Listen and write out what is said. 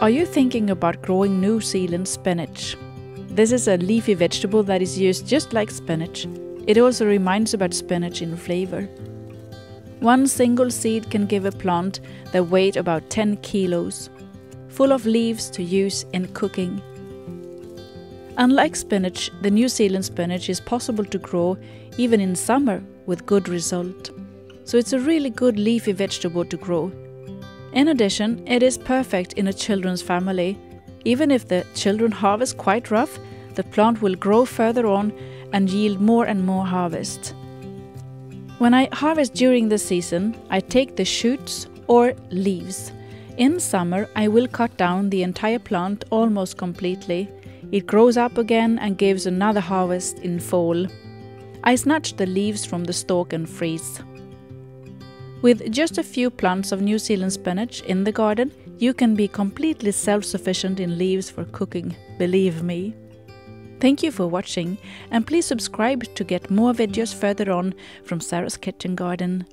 Are you thinking about growing New Zealand spinach? This is a leafy vegetable that is used just like spinach. It also reminds about spinach in flavor. One single seed can give a plant that weight about 10 kilos, full of leaves to use in cooking. Unlike spinach, the New Zealand spinach is possible to grow even in summer with good result. So it's a really good leafy vegetable to grow. In addition, it is perfect in a children's family. Even if the children harvest quite rough, the plant will grow further on and yield more and more harvest. When I harvest during the season, I take the shoots or leaves. In summer, I will cut down the entire plant almost completely. It grows up again and gives another harvest in fall. I snatch the leaves from the stalk and freeze. With just a few plants of New Zealand spinach in the garden, you can be completely self sufficient in leaves for cooking, believe me. Thank you for watching, and please subscribe to get more videos further on from Sara's Kitchen Garden.